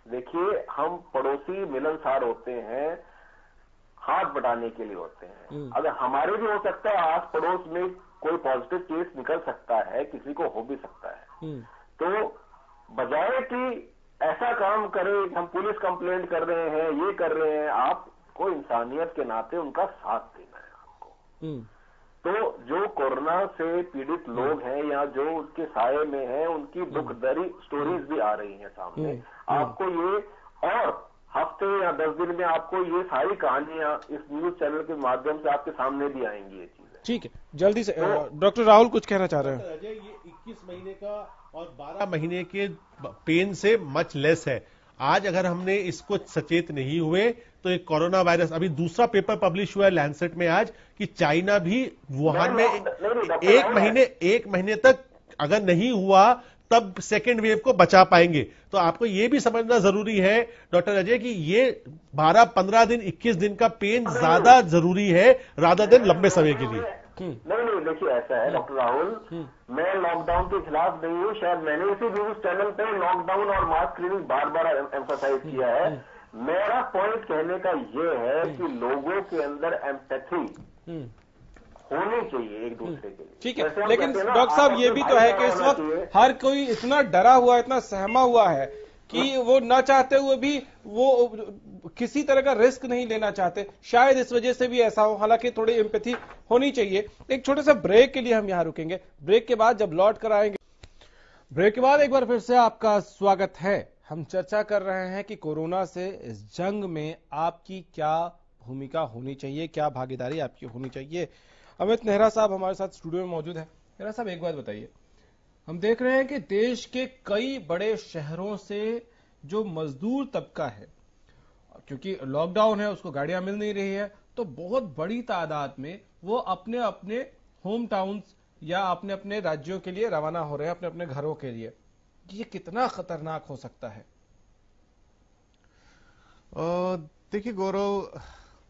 देखिए हम पड़ोसी मिलनसार होते हैं हाथ बढ़ाने के लिए होते हैं। अगर हमारे भी हो सकता है आस पड़ोस में कोई पॉजिटिव केस निकल सकता है किसी को हो भी सकता है। तो बजाय कि ऐसा काम करें हम पुलिस कंप्लेंट कर रहे हैं ये कर रहे हैं आपको इंसानियत के नाते उनका साथ देना है आपको तो जो कोरोना से पीड़ित लोग हैं या जो उसके साय में हैं उनकी दुख दरी स्टोरीज भी आ रही हैं सामने। आपको ये और हफ़्ते या दस दिन में आपको ये सारी कहानियाँ इस न्यूज़ चैनल के माध्यम से आपके सामने भी आएँगी ये चीज़ें। ठीक है। जल्दी से डॉक्टर राहुल कुछ कहना चाह रहे हैं। अजय ये 21 महीने का और 12 महीने के पेन से मच लेस है। आज अगर हमने इसको सचेत नहीं हुए तो एक कोरोना वायरस अभी दूसरा पेपर पब्लिश हुआ है लैंडसेट में आज कि चाइना भी वुहान में एक महीने एक महीने तक अगर नहीं हुआ तब सेकेंड वेव को बचा पाएँगे। तो आपको यह भी समझना ज़रूरी है डॉक्टर अजय कि ये 12-15 दिन 21 दिन का पेन ज़्यादा ज़रूरी है राधा दिन लंबे समय के लिए। नहीं नहीं देखिए ऐसा है डॉक्टर राहुल मैं लॉकडाउन के खिलाफ नहीं हूँ शायद मैंने इसी न्यूज़ चैनल पे लॉकडाउन और मास्क क्लिनिक बार बार एम्फोसाइज किया है। मेरा पॉइंट कहने का ये है कि लोगों के अंदर एम्पैथी होनी चाहिए एक दूसरे के लिए। ठीक है लेकिन डॉक्टर साहब ये भी तो है कि इस वक्त हर कोई इतना डरा हुआ इतना सहमा हुआ है कि वो ना चाहते हुए भी वो किसी तरह का रिस्क नहीं लेना चाहते। शायद इस वजह से भी ऐसा हो हालाँकि थोड़ी एम्पैथी होनी चाहिए। एक छोटे सा ब्रेक के लिए हम यहाँ रुकेंगे। ब्रेक के बाद जब लौट कर आएँगे ब्रेक के बाद एक बार फिर से आपका स्वागत है। हम चर्चा कर रहे हैं कि कोरोना से इस जंग में आपकी क्या भूमिका होनी चाहिए, क्या भागीदारी आपकी होनी चाहिए। अमित नेहरा साहब हमारे साथ स्टूडियो में मौजूद है। नेहरा साहब, एक बात बताइए। हम देख रहे हैं कि देश के कई बड़े शहरों से जो मजदूर तबका है, क्योंकि लॉकडाउन है, उसको गाड़ियाँ मिल नहीं रही है तो बहुत बड़ी तादाद में वो अपने अपने होम टाउन्स या अपने अपने राज्यों के लिए रवाना हो रहे हैं अपने अपने घरों के लिए। ये कितना खतरनाक हो सकता है? देखिए गौरव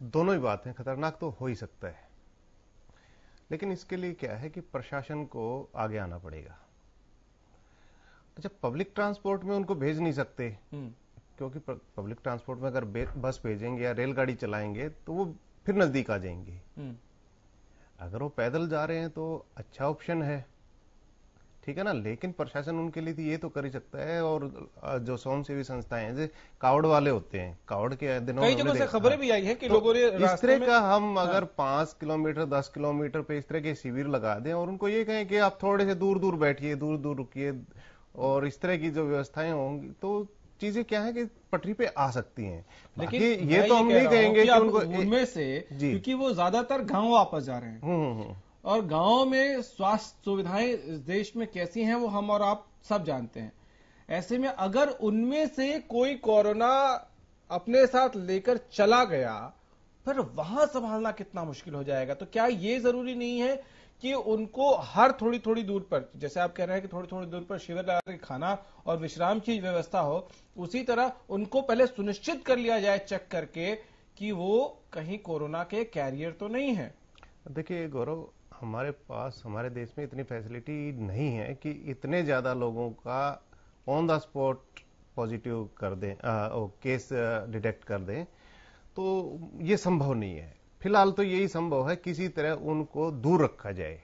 दोनों ही बात है खतरनाक तो हो ही सकता है। लेकिन इसके लिए क्या है कि प्रशासन को आगे आना पड़ेगा। अच्छा पब्लिक ट्रांसपोर्ट में उनको भेज नहीं सकते। क्योंकि पब्लिक ट्रांसपोर्ट में अगर बस भेजेंगे या रेलगाड़ी चलाएँगे तो वो फिर नज़दीक आ जाएँगे। हम्म। अगर वो पैदल जा रहे हैं तो अच्छा ऑप्शन है। ठीक है ना? लेकिन प्रशासन उनके लिए तो ये तो कर ही सकता है और जो स्वयं सेवी संस्थाएँ हैं जैसे कावड़ वाले होते हैं कावड़ के दिनों कई जगह से खबरें भी आई है कि तो लोगों ने इस तरह का हम हाँ। अगर पाँच किलोमीटर दस किलोमीटर पे इस तरह के शिविर लगा दें और उनको ये कहें कि आप थोड़े से दूर दूर बैठिए दूर दूर रुकिए और इस तरह की जो व्यवस्थाएँ होंगी तो चीज़ें क्या है कि पटरी पे आ सकती हैं। लेकिन ये तो हम नहीं कहेंगे कि उनको उनमें से क्योंकि वो ज़्यादातर गाँव वापस जा रहे हैं। हम्म, हम्म, हम्म। और गाँव में स्वास्थ्य सुविधाएँ इस देश में कैसी हैं वो हम और आप सब जानते हैं। ऐसे में अगर उनमें से कोई कोरोना अपने साथ लेकर चला गया, फिर वहाँ संभालना कितना मुश्किल हो जाएगा? तो क्या ये ज़रूरी नहीं है कि उनको हर थोड़ी थोड़ी दूर पर, जैसे आप कह रहे हैं कि थोड़ी थोड़ी दूर पर शिविर लगा के खाना और विश्राम की व्यवस्था हो, उसी तरह उनको पहले सुनिश्चित कर लिया जाए चेक करके कि वो कहीं कोरोना के कैरियर तो नहीं है। देखिए गौरव हमारे पास, हमारे देश में इतनी फैसिलिटी नहीं है कि इतने ज़्यादा लोगों का ऑन द स्पॉट पॉजिटिव कर दें केस डिटेक्ट कर दें तो ये संभव नहीं है। फ़िलहाल तो यही संभव है, किसी तरह उनको दूर रखा जाए।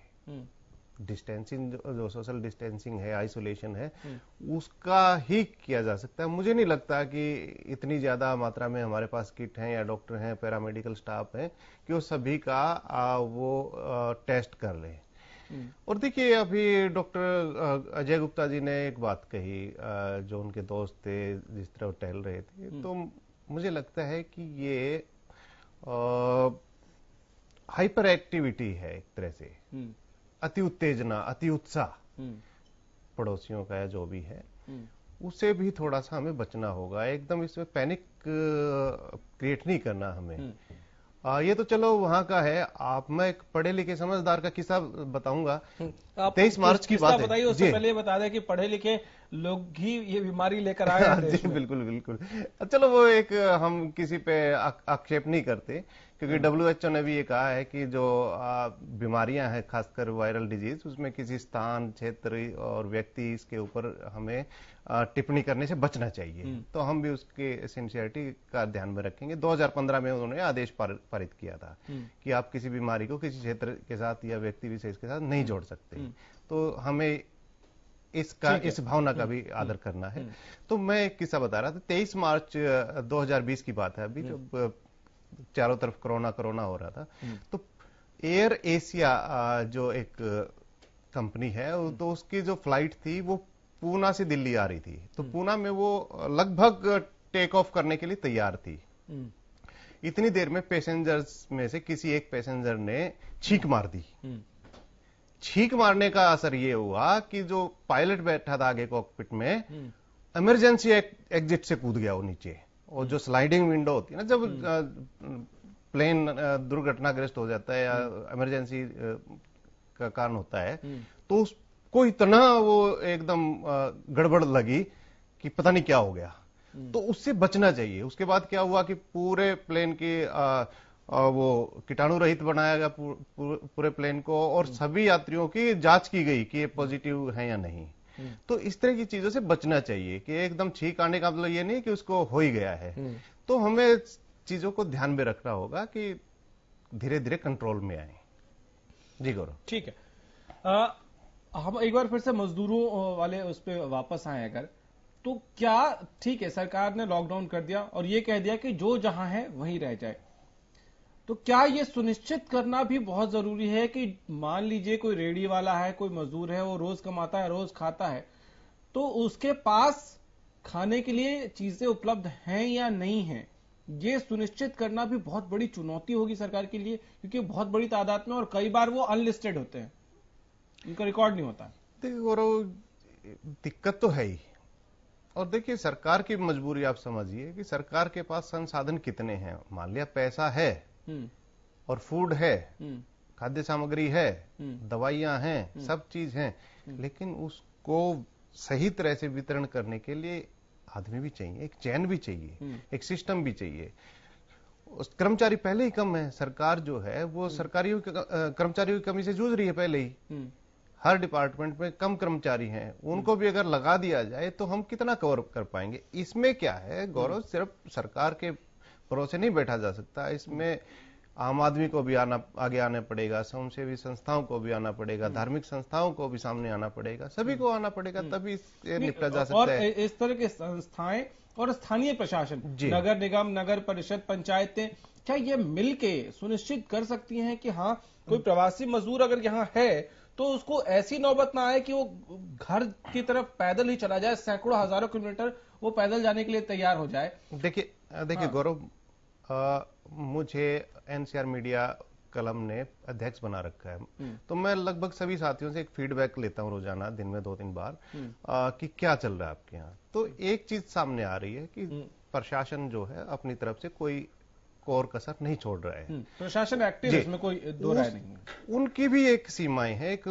Distancing hmm. जो, सोशल डिस्टेंसिंग है आइसोलेशन है हम्म। उसका ही किया जा सकता है मुझे नहीं लगता कि इतनी ज़्यादा मात्रा में हमारे पास किट हैं या डॉक्टर हैं पैरामेडिकल स्टाफ है कि वो सभी का आ, वो आ, टेस्ट कर ले हम्म। और देखिए अभी डॉक्टर अजय गुप्ता जी ने एक बात कही आ, जो उनके दोस्त थे जिस तरह वो टहल रहे थे तो मुझे लगता है कि ये हाइपर एक्टिविटी है एक तरह से हम्म। अति उत्तेजना अति उत्साह हम्म। पड़ोसियों का या जो भी है हम्म। उसे भी थोड़ा सा हमें बचना होगा। एकदम इसमें पैनिक क्रिएट नहीं करना हमें। आ, ये तो चलो वहाँ का है। आप मैं एक पढ़े लिखे समझदार का किस्सा बताऊँगा। तेईस मार्च की बात बताइए उससे पहले बता दें कि पढ़े लिखे लोग ही ये बीमारी लेकर आए हैं जी बिल्कुल बिल्कुल चलो वो एक हम किसी पे आक्षेप नहीं करते क्योंकि डब्ल्यू एच ओ ने भी ये कहा है कि जो बीमारियाँ हैं खासकर वायरल डिज़ीज़ उसमें किसी स्थान क्षेत्र और व्यक्ति इसके ऊपर हमें टिप्पणी करने से बचना चाहिए हम्म। तो हम भी उसके सिंसियरिटी का ध्यान में रखेंगे 2015 में उन्होंने आदेश पारित किया था हम्म। कि आप किसी बीमारी को किसी क्षेत्र के साथ या व्यक्ति विशेष के साथ नहीं हम्म। जोड़ सकते तो हमें इसका इस भावना का भी आदर करना है। तो मैं एक किस्सा बता रहा था। तेईस मार्च 2020 की बात है अभी जब चारों तरफ़ कोरोना कोरोना हो रहा था। हम्म। तो एयर एशिया जो एक कंपनी है हम्म। तो उसकी जो फ़्लाइट थी वो पूना से दिल्ली आ रही थी। तो हम्म। पूना में वो लगभग टेक ऑफ़ करने के लिए तैयार थी। इतनी देर में पैसेंजर्स में से किसी एक पैसेंजर ने छींक मार दी। छींक मारने का असर ये हुआ कि जो पायलट बैठा था आगे कॉकपिट में इमरजेंसी एग्जिट से कूद गया वो नीचे और जो स्लाइडिंग विंडो होती है ना जब प्लेन हम्म। दुर्घटनाग्रस्त हो जाता है या इमरजेंसी हम्म। का कारण होता है हम्म। तो उसको इतना वो एकदम गड़बड़ लगी कि पता नहीं क्या हो गया तो उससे बचना चाहिए उसके बाद क्या हुआ कि पूरे प्लेन की आ, वो कीटाणु रहित बनाया गया पूरे प्लेन को और सभी यात्रियों की जाँच की गई कि ये पॉजिटिव है या नहीं। तो इस तरह की चीज़ों से बचना चाहिए कि एकदम छींक आने का मतलब ये नहीं कि उसको हो ही गया है। हम्म। तो हमें चीज़ों को ध्यान में रखना होगा कि धीरे धीरे कंट्रोल में आए। जी गौरव। ठीक है। आ, हम एक बार फिर से मजदूरों वाले उस पर वापस आए अगर। तो क्या ठीक है सरकार ने लॉकडाउन कर दिया और ये कह दिया कि जो जहाँ है वहीं रह जाए। तो क्या ये सुनिश्चित करना भी बहुत ज़रूरी है कि मान लीजिए कोई रेडी वाला है, कोई मजदूर है, वो रोज कमाता है, रोज खाता है तो उसके पास खाने के लिए चीज़ें उपलब्ध हैं या नहीं है? ये सुनिश्चित करना भी बहुत बड़ी चुनौती होगी सरकार के लिए, क्योंकि बहुत बड़ी तादाद में और कई बार वो अनलिस्टेड होते हैं। उनका रिकॉर्ड नहीं होता। गौरव दिक्कत तो है ही। और देखिए, सरकार की मजबूरी आप समझिए कि सरकार के पास संसाधन कितने हैं? मान लिया पैसा है। और फ़ूड है हम्म। खाद्य सामग्री है हम्म। दवाइयाँ हैं सब चीज़ है लेकिन उसको सही तरह से वितरण करने के लिए आदमी भी चाहिए एक चैन भी चाहिए एक सिस्टम भी चाहिए। कर्मचारी पहले ही कम है सरकार जो है वो सरकारी कर्मचारियों की कमी से जूझ रही है पहले ही। हर डिपार्टमेंट में कम कर्मचारी हैं उनको भी अगर लगा दिया जाए तो हम कितना कवर कर पाएँगे? इसमें क्या है गौरव सिर्फ़ सरकार के भरोसे नहीं बैठा जा सकता। इसमें आम आदमी को भी आना आगे आना पड़ेगा स्वयंसेवी संस्थाओं को भी आना पड़ेगा धार्मिक संस्थाओं को भी सामने आना पड़ेगा सभी को आना पड़ेगा तभी इससे निपटा जा और सकता है। इस तरह के संस्थाएँ और स्थानीय प्रशासन नगर निगम नगर परिषद पंचायतें क्या ये मिलके सुनिश्चित कर सकती हैं कि हाँ कोई प्रवासी मजदूर अगर यहाँ है तो उसको ऐसी नौबत ना आए कि वो घर की तरफ़ पैदल ही चला जाए सैकड़ों हज़ारों किलोमीटर वो पैदल जाने के लिए तैयार हो जाए? देखिए देखिए हाँ। गौरव मुझे एनसीआर मीडिया कलम ने अध्यक्ष बना रखा है। हम्म। तो मैं लगभग सभी साथियों से एक फीडबैक लेता हूँ रोज़ाना दिन में दो तीन बार हम्म। अ, कि क्या चल रहा है आपके यहाँ? तो एक चीज़ सामने आ रही है कि हम्म। प्रशासन जो है अपनी तरफ़ से कोई कोर कसर नहीं छोड़ रहा है। हम्म, प्रशासन एक्टिव इसमें कोई दो राय नहीं उनकी भी एक सीमाएँ हैं एक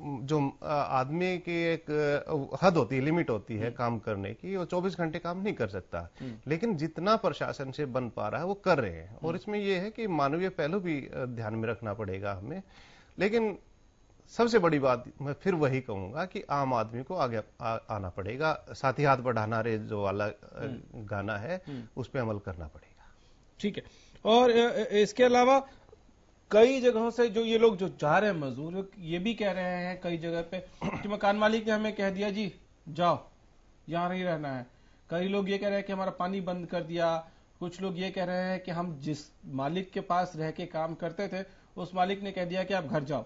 जो आदमी की एक हद होती है लिमिट होती है काम करने की वो 24 घंटे काम नहीं कर सकता। हम्म। लेकिन जितना प्रशासन से बन पा रहा है वो कर रहे हैं। और इसमें ये है कि मानवीय पहलू भी ध्यान में रखना पड़ेगा हमें। लेकिन सबसे बड़ी बात मैं फिर वही कहूँगा कि आम आदमी को आगे आ, आना पड़ेगा। साथ ही हाथ बढ़ाना रे जो वाला गाना है हम्म। उस पर अमल करना पड़ेगा। ठीक है। और इसके अलावा कई जगहों से जो ये लोग जो जा रहे हैं मजदूर, ये भी कह रहे हैं कई जगह पे कि मकान मालिक ने हमें कह दिया, जी, जाओ, यहाँ नहीं रहना है। कई लोग ये कह रहे हैं कि, हमारा पानी बंद कर दिया। कुछ लोग ये कह रहे हैं कि, हम जिस मालिक के पास रह के काम करते थे, उस मालिक ने कह दिया कि आप घर जाओ।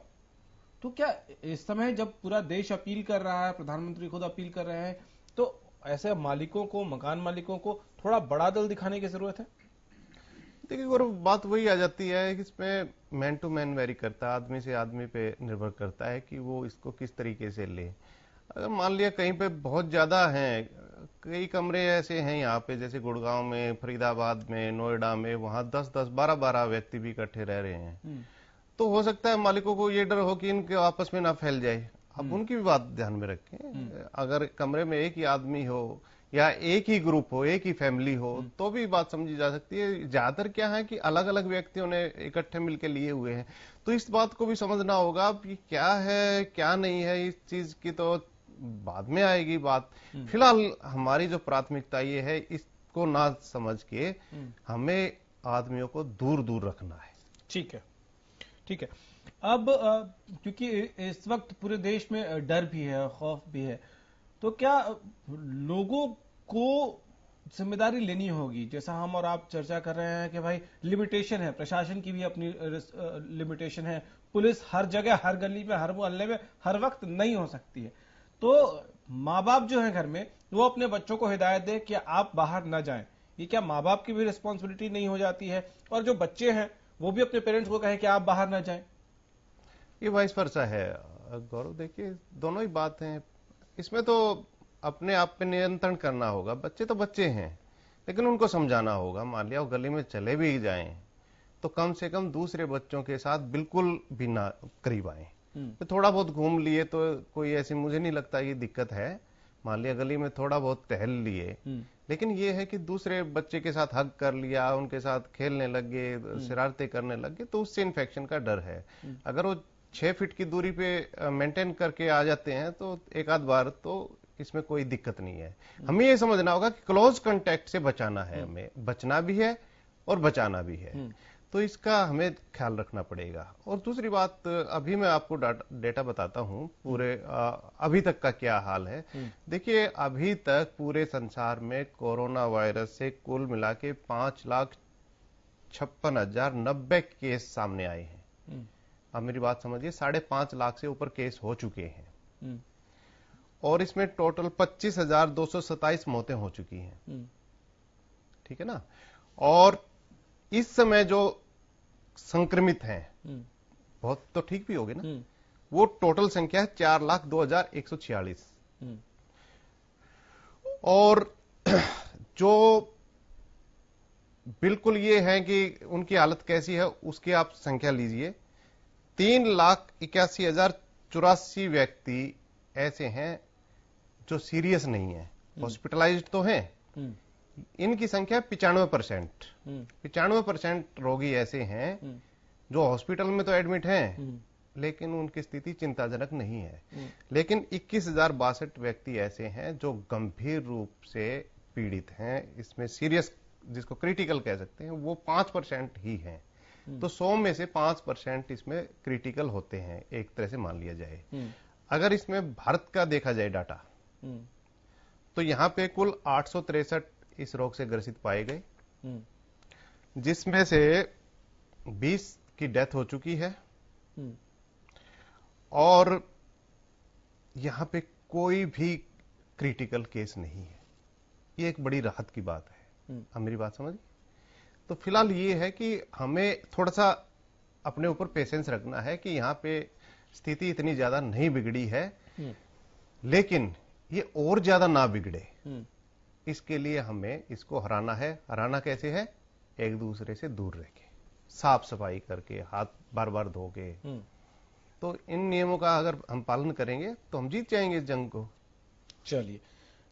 तो क्या इस समय जब पूरा देश अपील कर रहा है, प्रधानमंत्री खुद अपील कर रहे हैं तो ऐसे मालिकों को, मकान मालिकों को थोड़ा बड़ा दल दिखाने की ज़रूरत है? देखिए गौरव बात वही आ जाती है कि इसमें मैन टू मैन वेरी करता है आदमी से आदमी पे निर्भर करता है कि वो इसको किस तरीके से ले। अगर मान लिया कहीं पे बहुत ज़्यादा हैं कई कमरे ऐसे हैं यहाँ पे जैसे गुड़गांव में फरीदाबाद में नोएडा में वहाँ दस दस बारह बारह व्यक्ति भी इकट्ठे रह रहे हैं। तो हो सकता है मालिकों को ये डर हो कि इनके आपस में ना फैल जाए। अब उनकी भी बात ध्यान में रखें। अगर कमरे में एक ही आदमी हो या एक ही ग्रुप हो एक ही फैमिली हो तो भी बात समझी जा सकती है। ज़्यादातर क्या है कि अलग अलग व्यक्तियों ने इकट्ठे मिलकर लिए हुए हैं। तो इस बात को भी समझना होगा कि क्या है क्या नहीं है इस चीज़ की तो बाद में आएगी बात। फ़िलहाल हमारी जो प्राथमिकता ये है इसको ना समझ के हमें आदमियों को दूर दूर रखना है। ठीक है ठीक है। अब क्योंकि इस वक्त पूरे देश में डर भी है खौफ भी है तो क्या लोगों को ज़िम्मेदारी लेनी होगी। जैसा हम और आप चर्चा कर रहे हैं कि भाई लिमिटेशन है, प्रशासन की भी अपनी लिमिटेशन है। पुलिस हर जगह, हर गली में, हर मोहल्ले में, हर वक्त नहीं हो सकती है। तो माँ बाप जो है घर में, वो अपने बच्चों को हिदायत दे कि आप बाहर ना जाएँ। ये क्या माँ बाप की भी रिस्पॉन्सिबिलिटी नहीं हो जाती है? और जो बच्चे हैं, वो भी अपने पेरेंट्स को कहें कि आप बाहर ना जाएँ। ये वाइस वर्षा है। गौरव, देखिए, दोनों ही बात हैं। इसमें तो अपने आप पे नियंत्रण करना होगा। बच्चे तो बच्चे हैं लेकिन उनको समझाना होगा मान लिया वो गली में चले भी जाएँ तो कम से कम दूसरे बच्चों के साथ बिल्कुल भी ना करीब आए। तो थोड़ा बहुत घूम लिए तो कोई ऐसी मुझे नहीं लगता ये दिक्कत है। मान लिया गली में थोड़ा बहुत टहल लिए लेकिन ये है कि दूसरे बच्चे के साथ हक कर लिया उनके साथ खेलने लग गए शरारते करने लग गए तो उससे इन्फेक्शन का डर है। अगर वो छह फीट की दूरी पे मेंटेन करके आ जाते हैं तो एक आध बार तो इसमें कोई दिक्कत नहीं है। हमें ये समझना होगा कि क्लोज कांटेक्ट से बचाना है हमें। बचना भी है और बचाना भी है। तो इसका हमें ख्याल रखना पड़ेगा। और दूसरी बात अभी मैं आपको डेटा बताता हूँ पूरे आ, अभी तक का क्या हाल है। देखिए अभी तक पूरे संसार में कोरोना वायरस से कुल मिला के पाँच लाख छप्पन हज़ार नब्बे केस सामने आए हैं। अब मेरी बात समझिए साढ़े पाँच लाख से ऊपर केस हो चुके हैं। और इसमें टोटल पच्चीस हज़ार दो सौ सताइस मौतें हो चुकी हैं। ठीक है ना? और इस समय जो संक्रमित हैं बहुत तो ठीक भी होगे ना? वो टोटल संख्या है चार लाख दो हज़ार एक सौ छियालीस। और जो बिल्कुल ये है कि उनकी हालत कैसी है उसकी आप संख्या लीजिए। तीन लाख इक्यासी हज़ार चौरासी व्यक्ति ऐसे हैं जो सीरियस नहीं है हॉस्पिटलाइज तो है। इनकी संख्या पिचानवे परसेंट। पिचानवे परसेंट रोगी ऐसे हैं जो हॉस्पिटल में तो एडमिट हैं लेकिन उनकी स्थिति चिंताजनक नहीं है। लेकिन इक्कीस हज़ार बासठ व्यक्ति ऐसे हैं जो गंभीर रूप से पीड़ित हैं। इसमें सीरियस जिसको क्रिटिकल कह सकते हैं वो पाँच परसेंट ही हैं। तो सौ में से पाँच परसेंट इसमें क्रिटिकल होते हैं एक तरह से मान लिया जाए। अगर इसमें भारत का देखा जाए डाटा तो यहाँ पे कुल आठ इस रोग से ग्रसित पाए गए। जिसमें से 20 की डेथ हो चुकी है। और यहाँ पे कोई भी क्रिटिकल केस नहीं है। ये एक बड़ी राहत की बात है। अब मेरी बात समझ तो फ़िलहाल ये है कि हमें थोड़ा सा अपने ऊपर पेशेंस रखना है कि यहाँ पे स्थिति इतनी ज़्यादा नहीं बिगड़ी है। लेकिन ये और ज़्यादा ना बिगड़े। इसके लिए हमें इसको हराना है। हराना कैसे है? एक दूसरे से दूर रह के। साफ़ सफ़ाई करके हाथ बार बार धो के तो इन नियमों का अगर हम पालन करेंगे तो हम जीत जाएँगे इस जंग को। चलिए।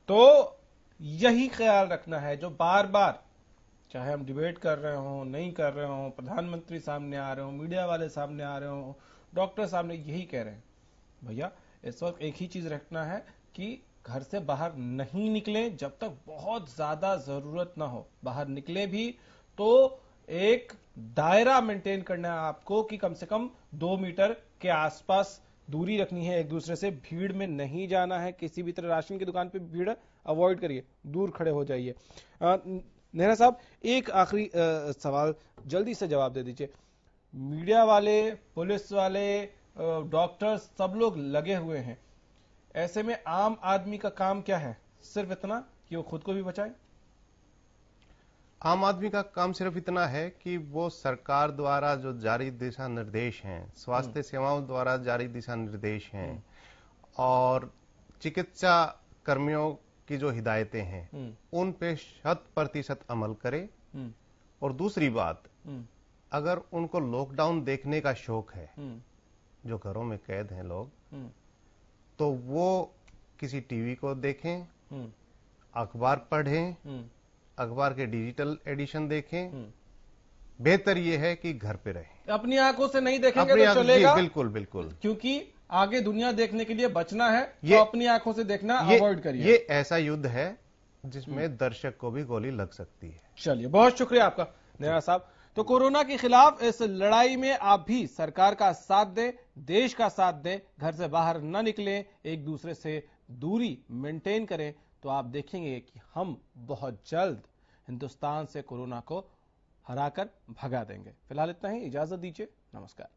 तो यही ख्याल रखना है जो बार बार चाहे हम डिबेट कर रहे हो नहीं कर रहे हो प्रधानमंत्री सामने आ रहे हो मीडिया वाले सामने आ रहे हो डॉक्टर सामने यही कह रहे हैं। भैया इस वक्त एक ही चीज़ रखना है कि घर से बाहर नहीं निकले जब तक बहुत ज़्यादा ज़रूरत ना हो। बाहर निकले भी तो एक दायरा मेंटेन करना है आपको कि कम से कम दो मीटर के आसपास दूरी रखनी है, एक दूसरे से भीड़ में नहीं जाना है। किसी भी तरह राशन की दुकान पे भीड़ अवॉइड करिए, दूर खड़े हो जाइए। नेहरा साहब, एक आखिरी सवाल जल्दी से जवाब दे दीजिए। मीडिया वाले, पुलिस वाले डॉक्टर्स सब लोग लगे हुए हैं। ऐसे में आम आदमी का काम क्या है? सिर्फ़ इतना कि वो खुद को भी बचाए? आम आदमी का काम सिर्फ़ इतना है कि वो सरकार द्वारा जो जारी दिशा निर्देश हैं स्वास्थ्य सेवाओं द्वारा जारी दिशा निर्देश हैं और चिकित्सा कर्मियों की जो हिदायतें हैं उन पे शत प्रतिशत अमल करे। और दूसरी बात अगर उनको लॉकडाउन देखने का शौक है जो घरों में कैद हैं लोग तो वो किसी टीवी को देखें अखबार पढ़ें अखबार के डिजिटल एडिशन देखें बेहतर ये है कि घर पे रहें। अपनी आँखों से नहीं देखेंगे तो चलेगा। बिल्कुल बिल्कुल। क्योंकि आगे दुनिया देखने के लिए बचना है ये, तो अपनी आँखों से देखना अवॉइड करिए। ये ऐसा युद्ध है जिसमें दर्शक को भी गोली लग सकती है। चलिए बहुत शुक्रिया आपका। नेहा साहब तो कोरोना के खिलाफ इस लड़ाई में आप भी सरकार का साथ दें, देश का साथ दें, घर से बाहर न निकलें, एक दूसरे से दूरी मेंटेन करें तो आप देखेंगे कि हम बहुत जल्द हिंदुस्तान से कोरोना को हराकर भगा देंगे। फ़िलहाल इतना ही, इजाज़त दीजिए, नमस्कार।